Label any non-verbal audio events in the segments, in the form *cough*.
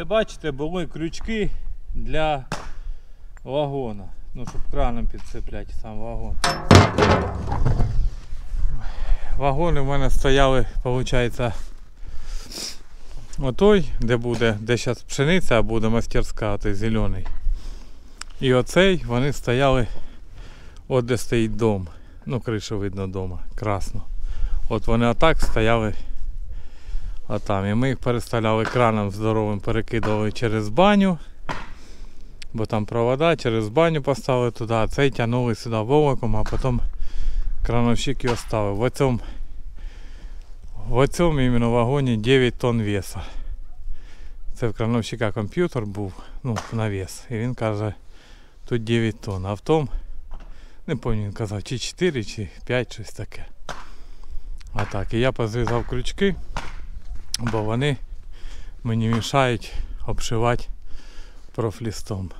Це бачите, були крючки для вагона. Ну, щоб краном підцепляти сам вагон. Вагони в мене стояли, виходить, отой, де буде, де зараз пшениця, а буде мастерська, той зелений. І оцей вони стояли, от де стоїть дом. Ну, кришу видно дома, красно. От вони отак стояли. А там. І ми їх переставляли краном здоровим, перекидували через баню. Бо там провода, через баню поставили туди, а цей тягнули сюди волоком, а потім крановщик його ставив. В цьому, в цьому іменно вагоні 9 тонн веса. Це в крановщика комп'ютер був, ну, на вес. І він каже, тут 9 тонн. А в тому, не пам'ятаю, він казав, чи 4, чи 5, щось таке. А так, і я позв'язав крючки, бо вони мені мішають обшивати профлістом.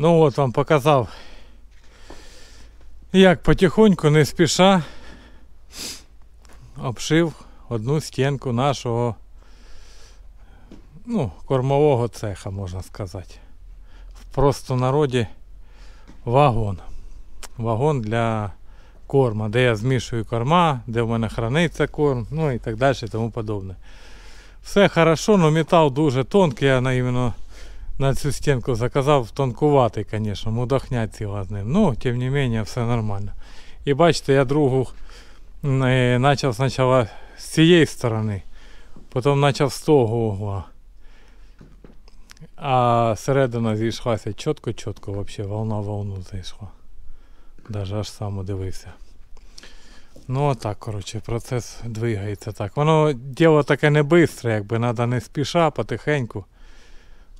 Ну от вам показав. Як потихоньку, не спіша обшив одну стінку нашого ну, кормового цеха, можна сказати. В простонароді вагон. Вагон для корма, де я змішую корма, де в мене храниться корм, ну і так далі і тому подобне. Все хорошо, але метал дуже тонкий, я на іменно на цю стінку заказав тонкуватий, звісно, мудохнять ціла з ним. Ну, тим не менше, все нормально. І бачите, я другу е, почав спочатку з цієї сторони, потім почав з того угла. А середина зійшлася чітко-чітко, взагалі, волна волну зайшла. Даже аж сам удивився. Ну отак, коротше, процес двигається так. Воно діло таке не швидке, якби треба не спіша, потихеньку.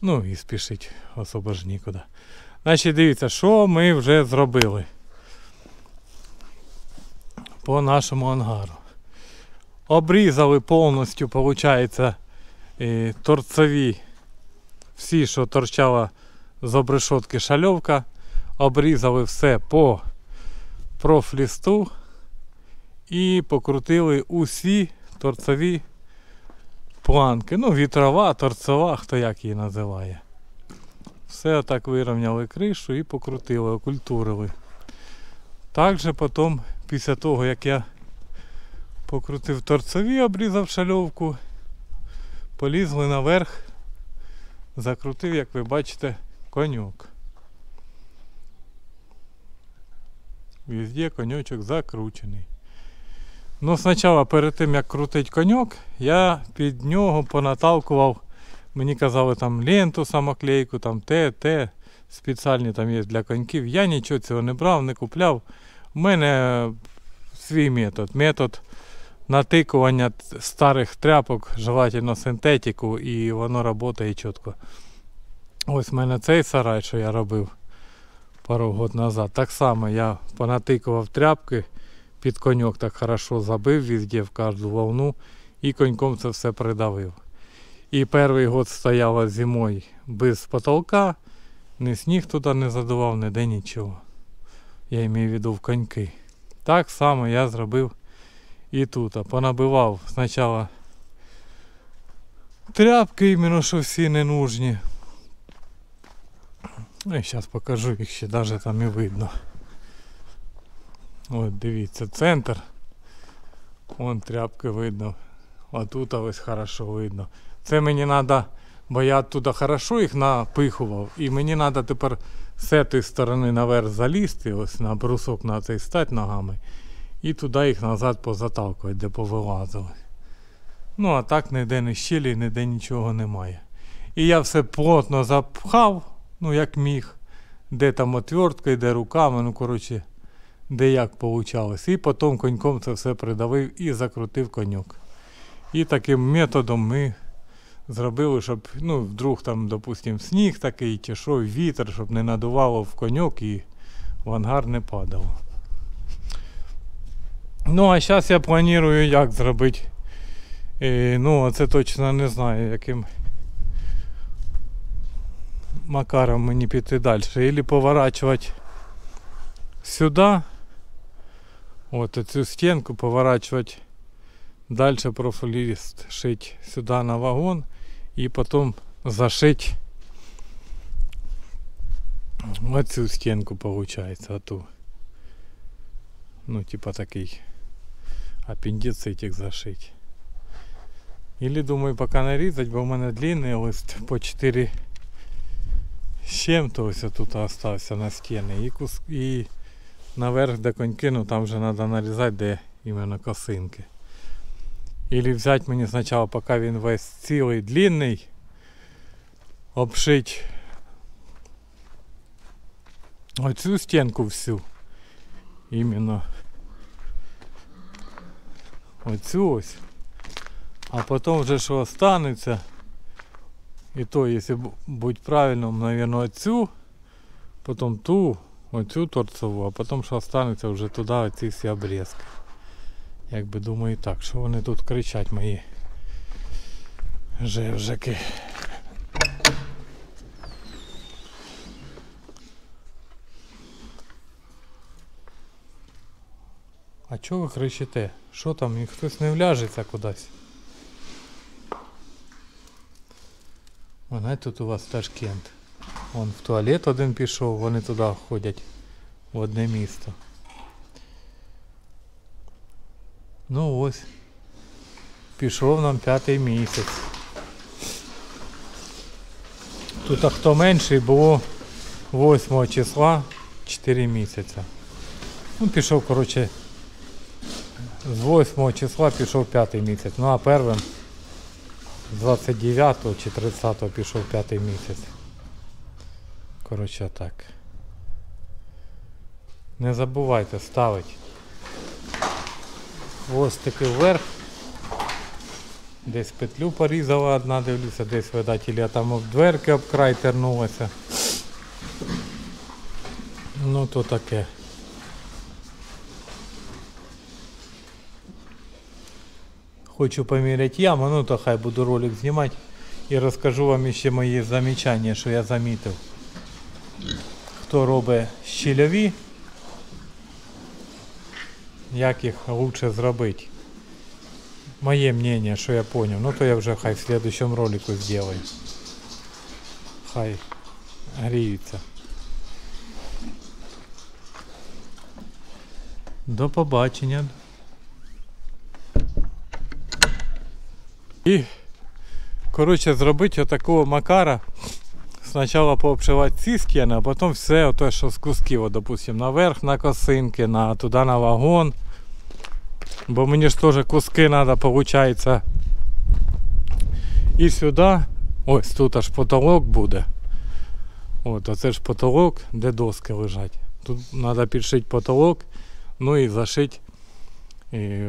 Ну і спішить особо ж нікуди. Значить, дивіться, що ми вже зробили по нашому ангару. Обрізали повністю, виходить, торцеві, всі, що торчала з обрешотки шальовка. Обрізали все по профлісту і покрутили усі торцеві планки. Ну, вітрова, торцева, хто як її називає. Все отак вирівняли кришу і покрутили, окультурили. Також потім, після того, як я покрутив торцеві, обрізав шальовку, полізли наверх, закрутив, як ви бачите, конюк. Везде коньочок закручений. Ну, спочатку перед тим як крутить коньок, я під нього понаталкував, мені казали там ленту самоклейку, там те, те, спеціальні там є для коньків. Я нічого цього не брав, не купляв. У мене свій метод. Метод натикування старих тряпок, желательно синтетику, і воно працює чітко. Ось в мене цей сарай, що я робив пару років назад. Так само я понатикував тряпки під коньок так хорошо забив везде в кожну волну і коньком це все придавив. І перший год стояла зимою без потолка, ні сніг туди не задував, ніде нічого. Я маю в виду в коньки. Так само я зробив і тут. Понабивав спочатку тряпки, іменно що всі не нужні. Ну і зараз покажу їх ще навіть там і видно. От дивіться, центр. Вон тряпки видно. А тут ось хорошо видно. Це мені треба, бо я туди хорошо їх напихував. І мені треба тепер з цієї сторони наверх залізти, ось на брусок на цей стати ногами. І туди їх назад позаталкувати, де повилазили. Ну а так ніде не щелі, ніде нічого немає. І я все плотно запхав, ну як міг. Де там отвертка, де руками, ну коротше де як получалось. І потім коньком це все придавив і закрутив коньок. І таким методом ми зробили, щоб, ну, вдруг там, допустим, сніг такий, чи що, вітер, щоб не надувало в коньок і в ангар не падало. Ну, а зараз я планую як зробити. Е, ну, це точно не знаю, яким макаром мені піти далі. Ілі поворачувати сюди. Вот эту стенку поворачивать дальше профилист шить сюда на вагон и потом зашить вот цю стенку получается оту. Ну типа такий аппендицитик зашить. Или думаю пока нарізать, бо в мене длинний лист по 4 з чим-то ось тут остався на стіни і, кус... і наверх, де коньки, ну там вже треба нарізати, де іменно косинки. Или взяти мені спочатку, поки він весь цілий длинний, обшить оцю стінку всю. Іменно оцю ось. А потім вже що останеться. І то, якщо бу- бути правильно, мабуть, оцю, потім ту, оцю торцеву, а потім що останеться вже туди оці всі обрізки. Якби думаю так, що вони тут кричать мої живжики. А чого ви кричите? Що там? І хтось не вляжеться кудись? Вона тут у вас Ташкент. Вон в туалет один пішов, вони туди ходять в одне місто. Ну ось. Пішов нам п'ятий місяць. Тут а хто менший було 8 числа 4 місяці. Ну, пішов, коротше, з 8 числа пішов п'ятий місяць. Ну а первим з 29 чи 30 пішов п'ятий місяць. Коротше так. Не забувайте ставити хвостики вверх. Десь петлю порізала одна, дивлюся, десь видать, я там дверки об край тернулася. Ну то таке. Хочу поміряти яму, ну то хай буду ролик знімати і розкажу вам ще мої замічання, що я замітив. Хто робить щільові, як їх краще зробити. Моє мнение, що я понял. Ну то я вже хай в следующем ролику сделаю. Хай гріються. До побачення. І, коротше, зробити отакого макара. Спочатку пообшивати ці стіни, а потім все ото, що з кусків, от, допустим, наверх на косинки, на, туди на вагон. Бо мені ж теж куски треба, виходить. І сюди, ось тут аж потолок буде. От, оце ж потолок, де доски лежать. Тут треба підшити потолок, ну і зашити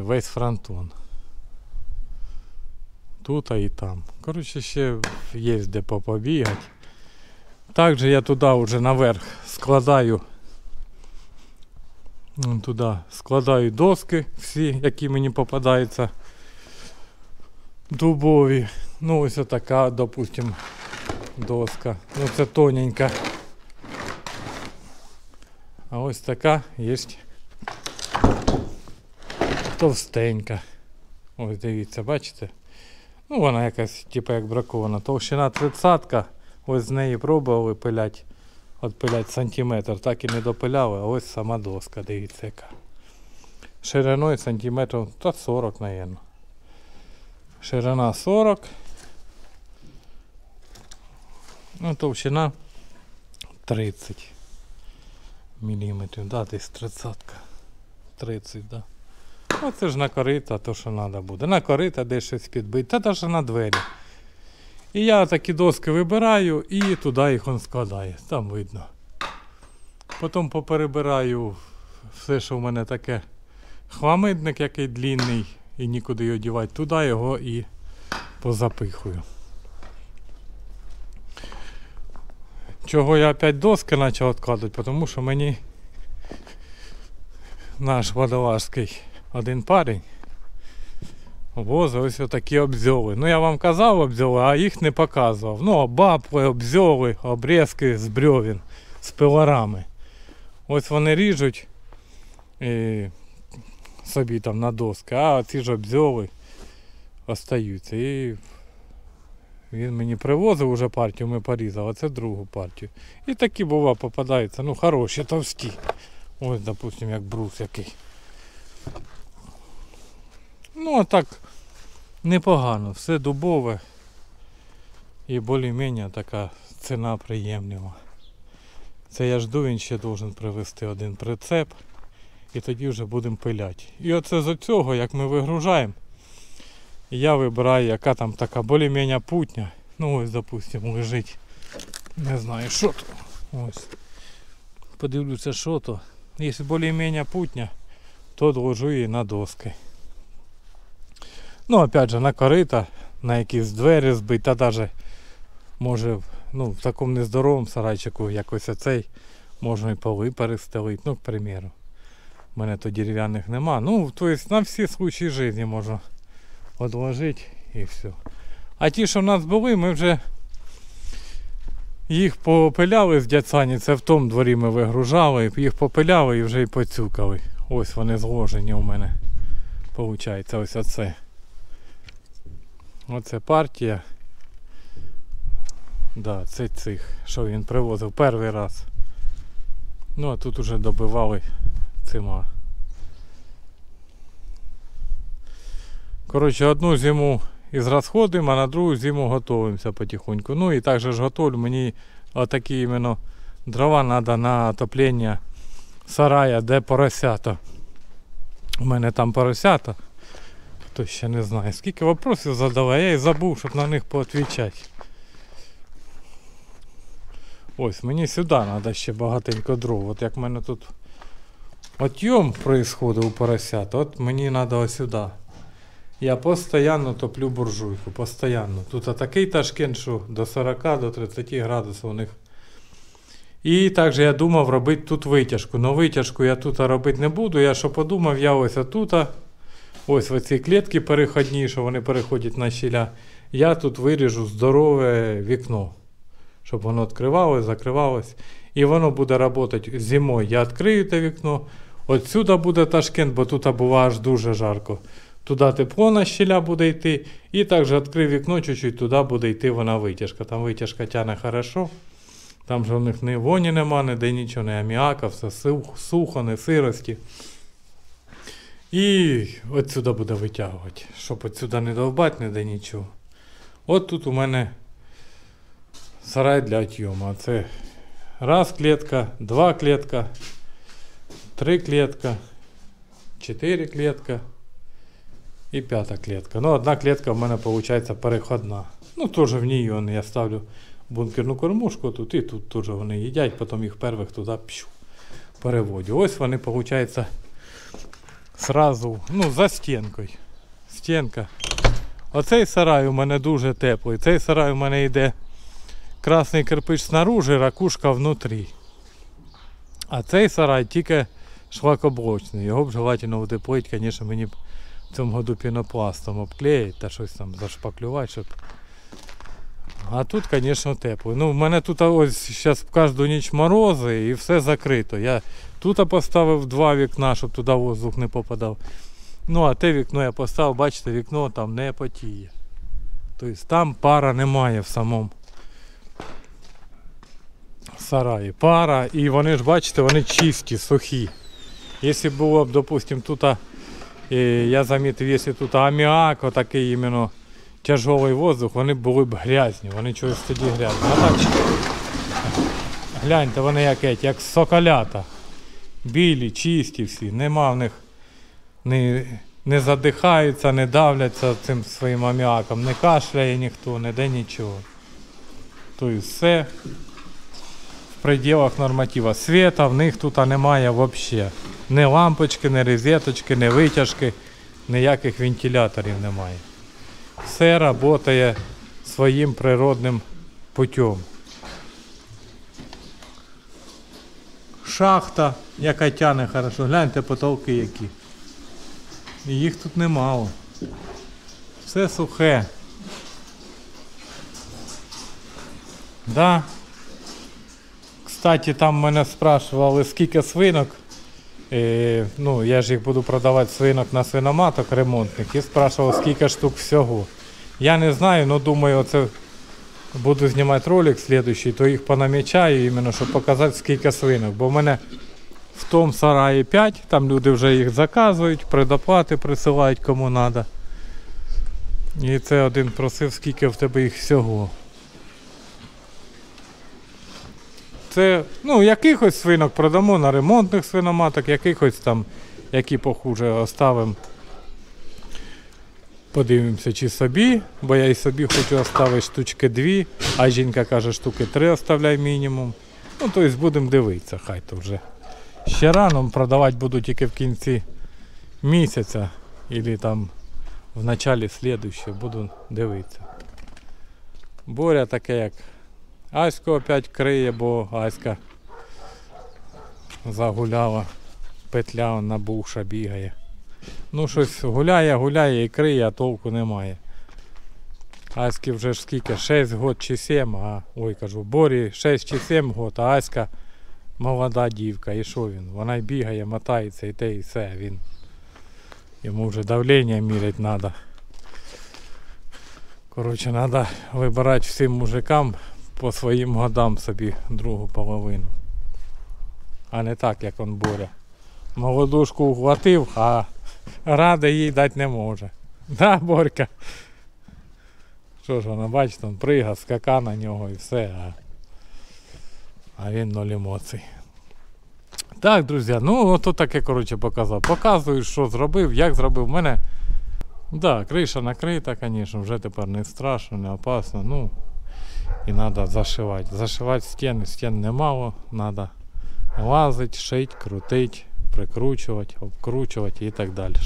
весь фронтон. Тут а і там. Коротше, ще є де попобігати. Також я туди вже наверх складаю. Туди складаю доски всі, які мені попадаються. Дубові. Ну ось така, допустим, доска. Ну це тоненька. А ось така є товстенька. Ось дивіться, бачите? Ну вона якась, типу як бракована. Товщина 30 ось з неї пробували пилять. Отпилять сантиметр, так і не допиляли, а ось сама доска, дивіться яка. Шириною сантиметрів та 40, мабуть. Ширина 40. Ну, товщина 30 міліметрів, да, десь 30. 30, да. Оце ж на корита, то що треба буде. На корита десь щось підбити, та навіть на двері. І я такі доски вибираю і туди їх он складає. Там видно. Потім поперебираю все, що в мене таке хламидник, який длінний, і нікуди його дівати, туди його і позапихую. Чого я опять доски почав відкладати, тому що мені наш водолазський один парень возив ось такі обзьоли. Ну я вам казав обзьоли, а їх не показував. Ну, бабли, обзьоли, обрізки з брьовін, з пилорами. Ось вони ріжуть і собі там на доски, а ці ж обзьоли остаються. І він мені привозив уже партію, ми порізали, а це другу партію. І такі бува попадаються, ну хороші, товсті. Ось, допустим, як брус який. Ну а так непогано, все дубове і більш-менш така ціна приємлива. Це я жду, він ще должен привезти один прицеп і тоді вже будемо пиляти. І оце з цього, як ми вигружаємо, я вибираю, яка там така більш-менш путня. Ну ось, допустимо, лежить. Не знаю, що то. Ось. Подивлюся, що то. Якщо більш-менш путня, то доложу її на доски. Ну, опять же, на корита, на якісь двері збити, та навіть може ну, в такому нездоровому сарайчику якось оцей можна і поли перестелити, ну, к примеру. У мене то дерев'яних нема. Ну, то есть на всі случаї життя можна odложити і все. А ті, що в нас були, ми вже їх попиляли з дядь Сані, це в тому дворі ми вигружали, їх попиляли і вже і поцюкали. Ось вони зложені у мене. Получається, ось оце. Оце партія. Да, це цих, що він привозив перший раз. Ну а тут уже добивали цима. Коротше, одну зиму ізрасходимо, а на другу зиму готуємося потихоньку. Ну і також ж готовлю мені отакі іменно дрова треба на отоплення сарая, де поросята. У мене там поросята. Хто ще не знає. Скільки вопросів задавав, я і забув, щоб на них поотвічати. Ось, мені сюди треба ще багатенько дров. От як в мене тут отйом происходить у поросят, от мені треба ось сюди. Я постійно топлю буржуйку, постійно. Тут такий ташкент, що до 40 до 30 градусів у них. І також я думав робити тут витяжку. Но витяжку я тут робити не буду. Я що подумав, я ось отут, ось в ці клітки переходні, що вони переходять на щіля. Я тут виріжу здорове вікно, щоб воно відкривалось, закривалось. І воно буде працювати зимою. Я відкрию те вікно. Отсюди буде ташкент, бо тут буває аж дуже жарко. Туди тепло на щіля буде йти. І також відкрив вікно, чуть-чуть туди буде йти вона витяжка. Там витяжка тягне хорошо. Там же у них ні воні нема, ніде нічого, не аміака, все сухо, не сирості. І от сюди буде витягувати, щоб от сюди не довбати, ніде нічого. От тут у мене сарай для отйому. Це раз клітка, два клітка, три клітка, чотири клітка і п'ята клітка. Ну, одна клітка в мене виходить переходна. Ну, теж в ній я ставлю бункерну кормушку тут і тут теж вони їдять, потім їх первих туди пшу, переводю. Ось вони, виходить, сразу, ну, за стінкою. Стінка. Оцей сарай у мене дуже теплий. Цей сарай у мене йде красний кирпич снаружи, ракушка внутрі. А цей сарай тільки шлакоблочний. Його б желательно утеплити, звісно, мені б в цьому году пінопластом обклеїть та щось там зашпаклювати, щоб а тут, звісно, тепло. Ну, в мене тут ось зараз кожну ніч морози і все закрито. Я тут поставив два вікна, щоб туди воздух не попадав. Ну, а те вікно я поставив, бачите, вікно там не потіє. Тобто там пара немає в самому сараї. Пара, і вони ж, бачите, вони чисті, сухі. Якщо було б, допустимо, тут, е, я замітив, якщо тут аміак, отакий іменно тяжелий воздух, вони були б грязні, вони чогось тоді грязні. А так, гляньте, вони як, як соколята. Білі, чисті всі, нема в них, не, не задихаються, не давляться цим своїм аміаком, не кашляє ніхто, не де нічого. Тобто все в пределах норматива. Света в них тут немає взагалі. Ні лампочки, ні розеточки, ні витяжки, ніяких вентиляторів немає все працює своїм природним путем. Шахта, яка тяне хорошо. Гляньте потолки які. І їх тут немало. Все сухе. Да. Кстати, там мене спрашували, скільки свинок. Е, ну, я ж їх буду продавати свинок на свиноматок ремонтних і спрашував, скільки штук всього. Я не знаю, але думаю, оце буду знімати ролик слідуючий, то їх понамічаю, іменно, щоб показати, скільки свинок. Бо в мене в тому сараї 5, там люди вже їх заказують, предоплати присилають кому треба. І це один просив, скільки в тебе їх всього. Це, ну, якихось свинок продамо на ремонтних свиноматок, якихось там, які похуже, оставимо. Подивимося, чи собі, бо я і собі хочу оставити штучки дві, а жінка каже, штуки три оставляй мінімум. Ну, тобто будемо дивитися, хай то вже. Ще рано продавати буду тільки в кінці місяця, або там в началі слідуючого буду дивитися. Боря таке як Аську опять криє, бо Аська загуляла, петля набувша бігає. Ну щось гуляє, гуляє і криє, а толку немає. Аськи вже ж скільки, 6 год чи 7, а ой кажу, Борі 6 чи 7 год, а Аська молода дівка, і що він? Вона й бігає, мотається і те, і все. Він. Йому вже давлення мірять треба. Коротше, треба вибирати всім мужикам по своїм годам собі другу половину. А не так, як он Боря. Молодушку ухватив, а ради їй дати не може. *laughs* Да, Борька? Що ж вона, бачите, он прига, скака на нього і все, а, а він ноль емоцій. Так, друзі, ну ото таке, коротше, показав. Показую, що зробив, як зробив. У мене. Да, криша накрита, звісно, вже тепер не страшно, не опасно. Ну, і треба зашивати. Зашивати стіни, стін немало, треба лазити, шити, крутити, прикручувати, обкручувати і так далі.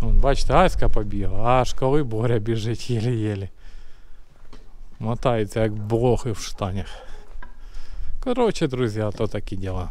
Вон, бачите, Аська побігла, аж коли Боря біжить єлі-єлі. Мотається як блохи в штанях. Коротше, друзі, то такі діла.